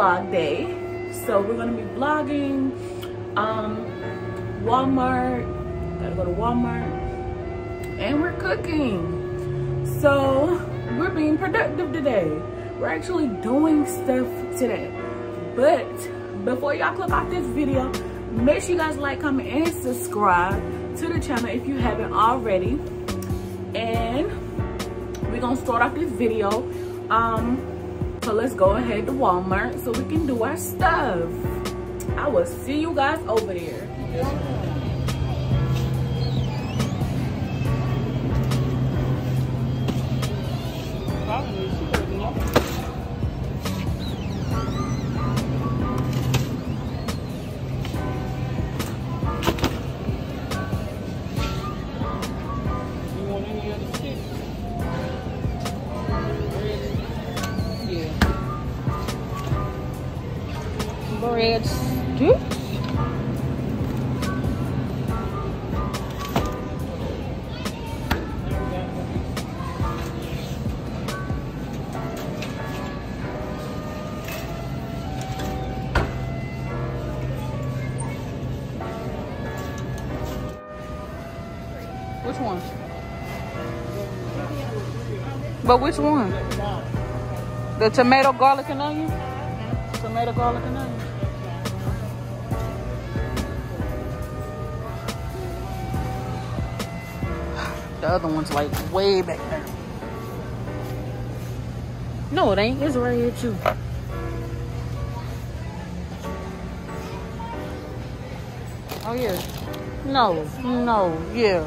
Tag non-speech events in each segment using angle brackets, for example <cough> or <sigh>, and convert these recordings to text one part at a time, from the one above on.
vlog day. So we're gonna be vlogging um, Walmart. Gotta go to Walmart. And we're cooking. So we're being productive today. We're actually doing stuff today. But before y'all click off this video, make sure you guys like, comment, and subscribe to the channel if you haven't already. And we're gonna start off this video. Um, so let's go ahead to Walmart so we can do our stuff. I will see you guys over there. But which one? The tomato, garlic, and onion? Tomato, garlic, and onion. The other one's like way back there. No, it ain't. It's right here too. Oh yeah. No, no, yeah.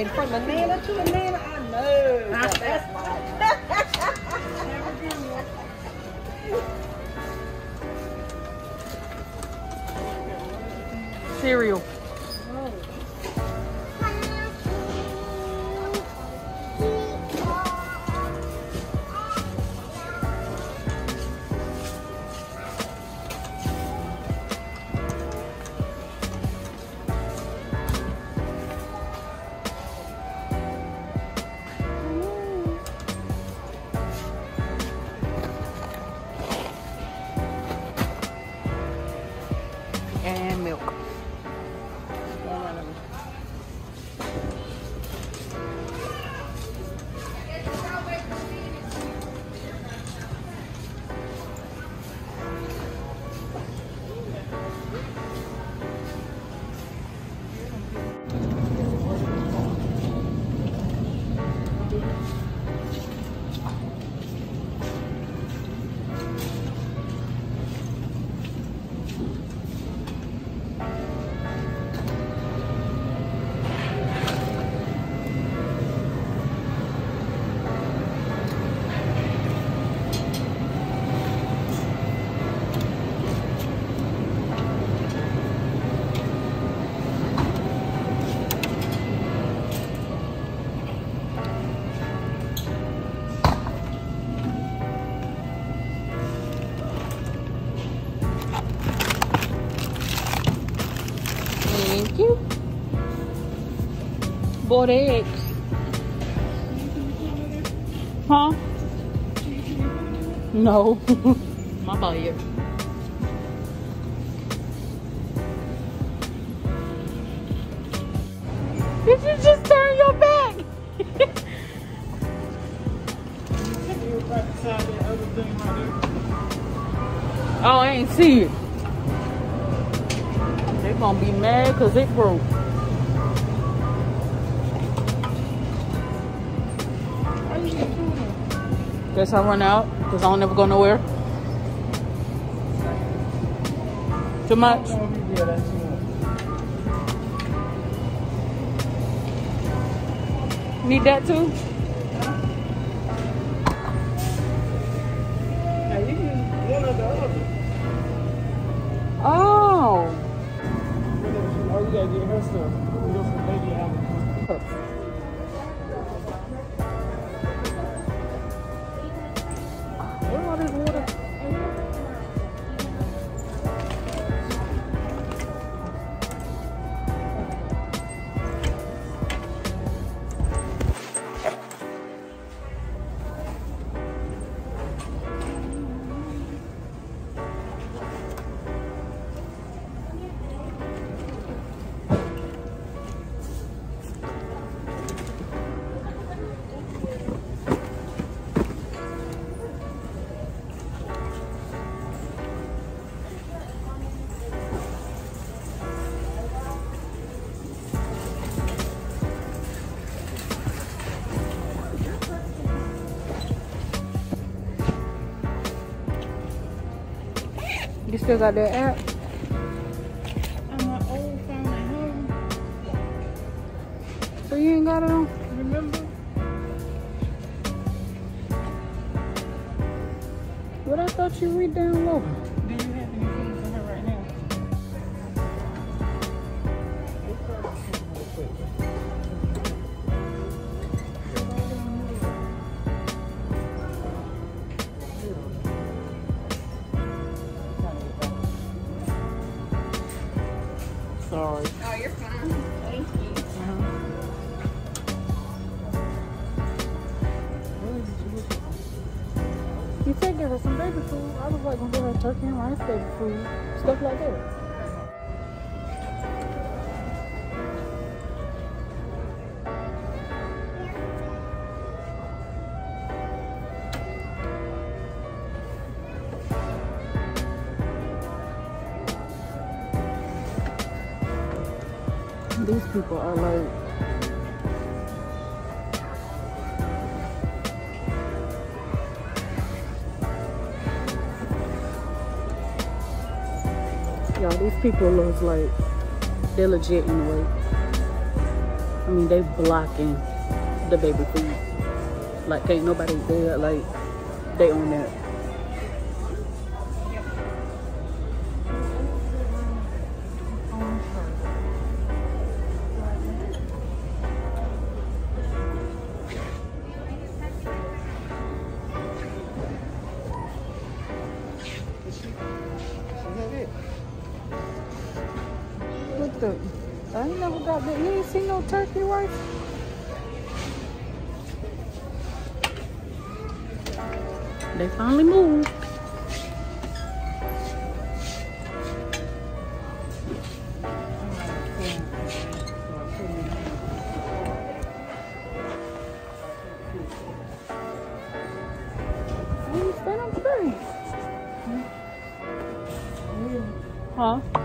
And, from a nana to a nana, I know. That's bought eggs. Huh? No. My buyer. Did you just turn your back? <laughs> oh, I ain't see it. They gonna be mad because it broke. Guess I run out because I don't never go nowhere. Too much? Need that too? You still got that app? On my old phone at home. So you ain't got it on? Remember? What I thought you re-downloaded. You said give her some baby food. I was like gonna give her turkey and rice baby food. Stuff like that. These people are like people look like they're legit in a way. I mean, they blocking the baby food. Like, ain't nobody there. Like, they own that. They finally moved. Why you stand up today? Huh?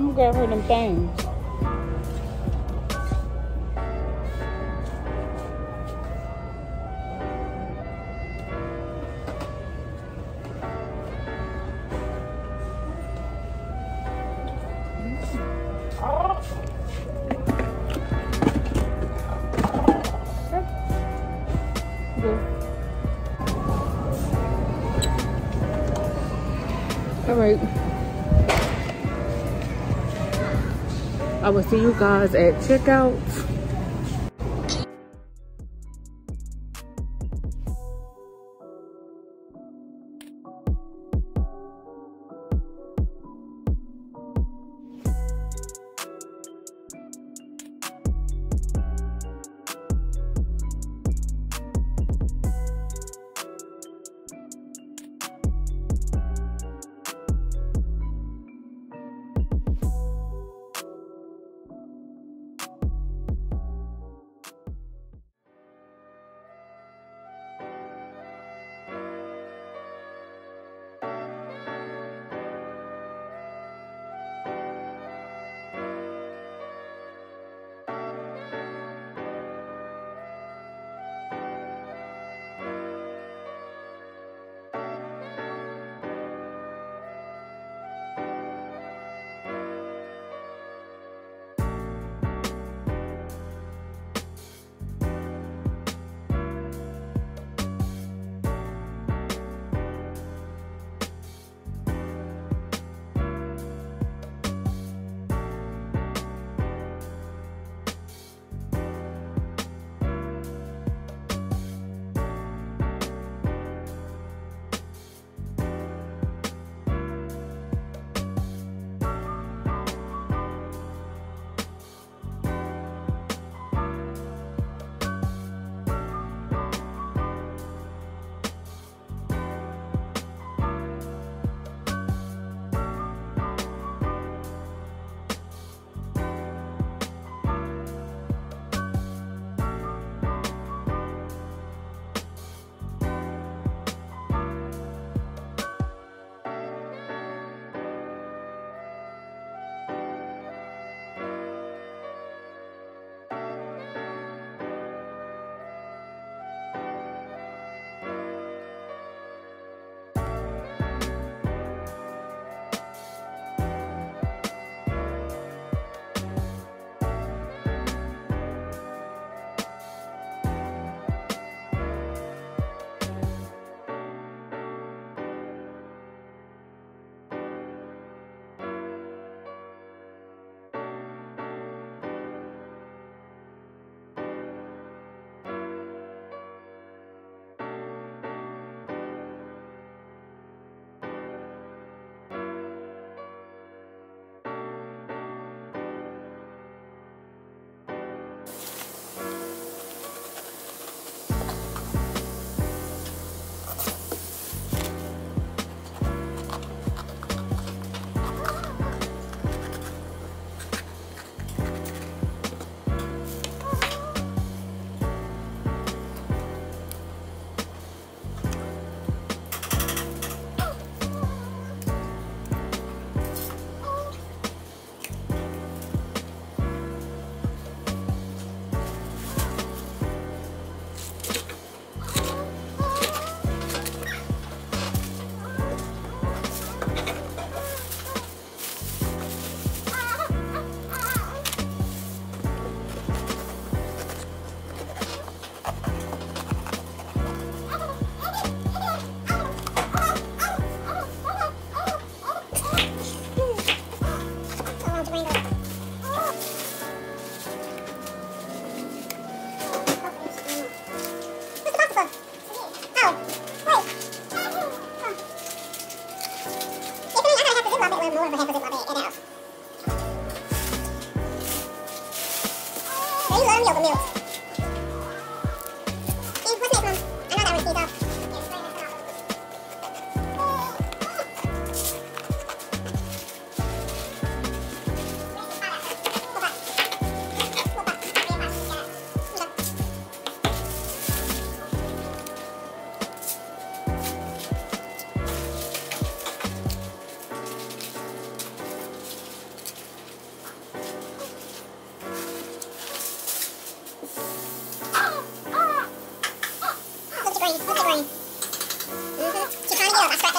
I'm gonna grab her them things. I will see you guys at checkout.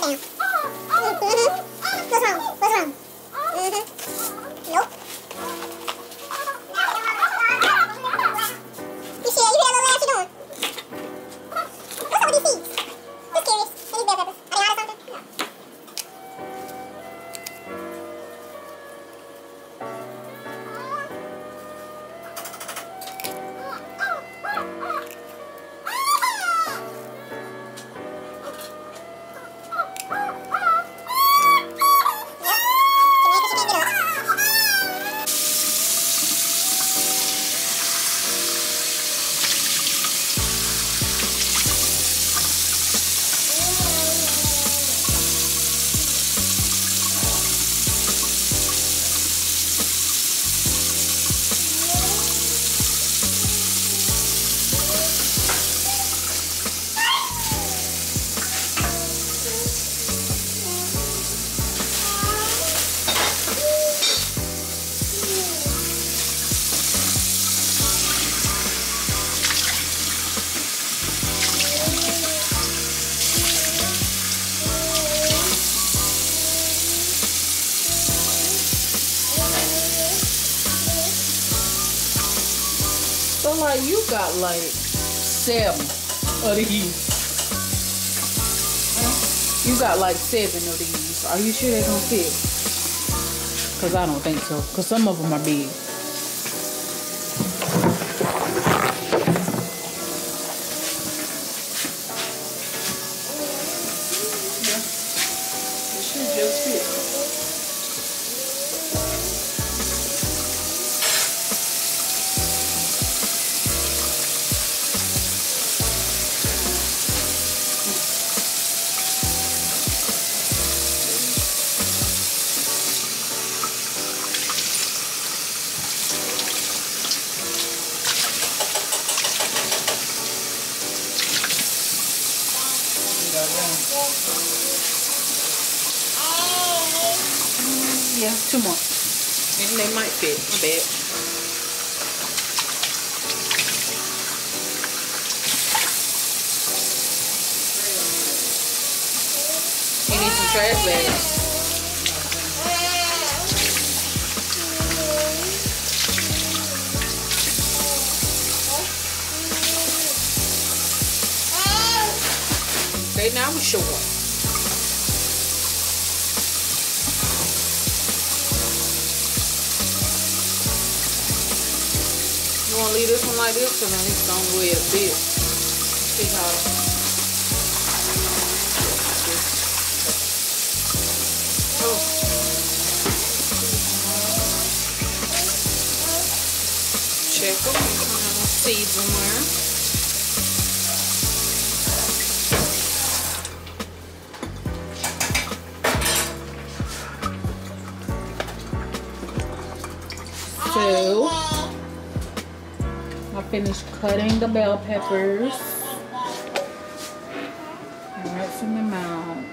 だよ。Like seven of these. You got like seven of these. Are you sure they're gonna fit? Cause I don't think so. Cause some of them are big. Yeah, two more. And they might fit. I bet. You need some trash bags. Okay, now we're short. To leave this one like this? Because then it's only way it fits. See how... Oh. Check them. Seeds in there. So, I finished cutting the bell peppers. Right from the mouth.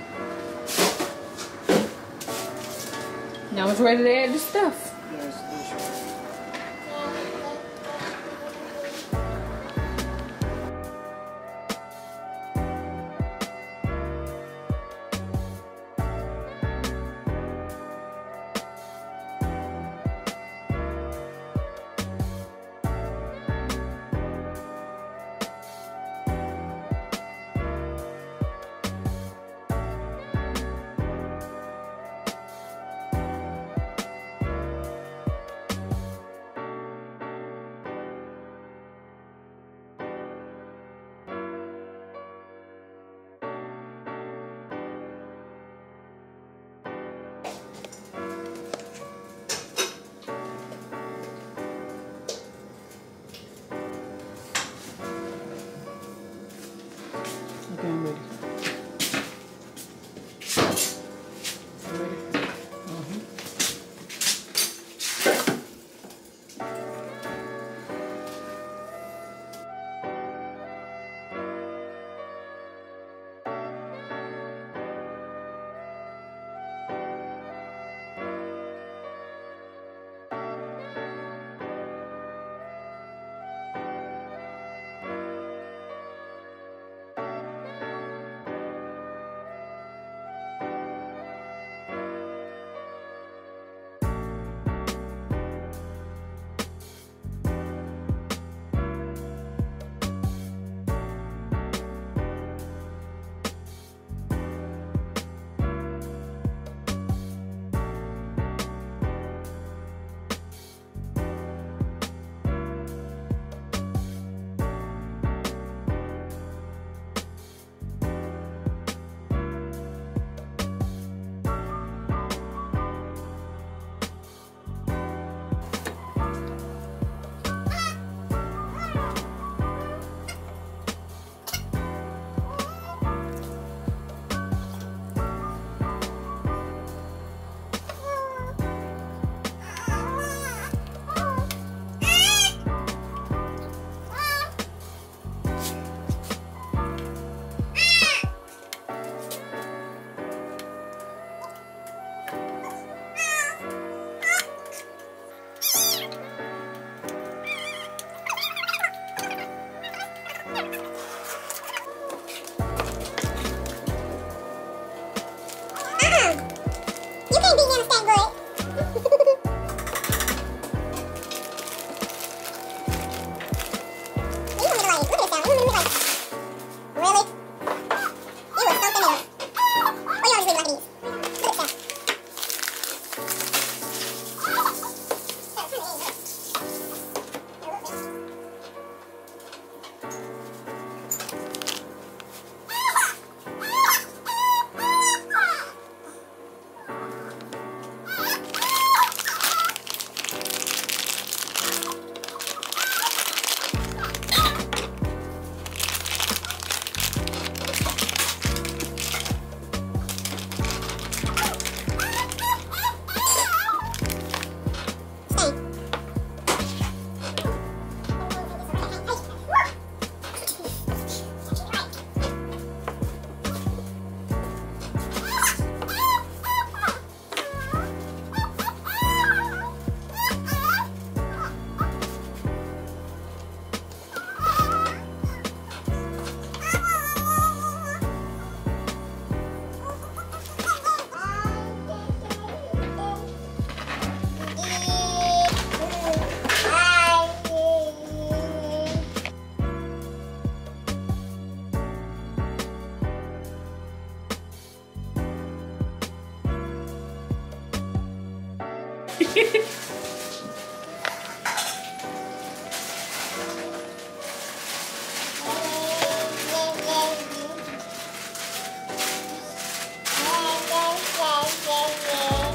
Now it's ready to add the stuff.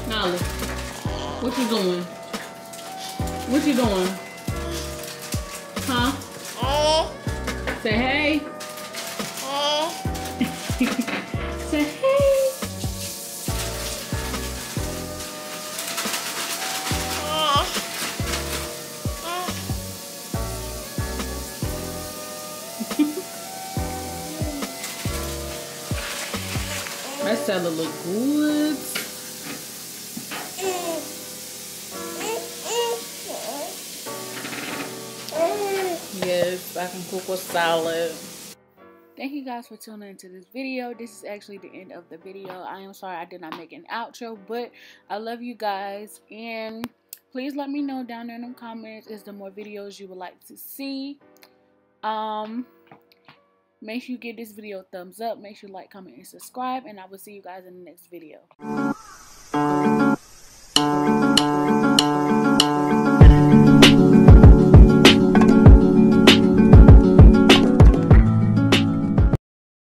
Nolly, what you doing? What you doing? Huh? Say hey. That salad look good. Yes, I can cook a salad. Thank you guys for tuning into this video. This is actually the end of the video. I am sorry I did not make an outro, but I love you guys. And please let me know down there in the comments is there more videos you would like to see. Um, make sure you give this video a thumbs up. Make sure you like, comment, and subscribe. And I will see you guys in the next video.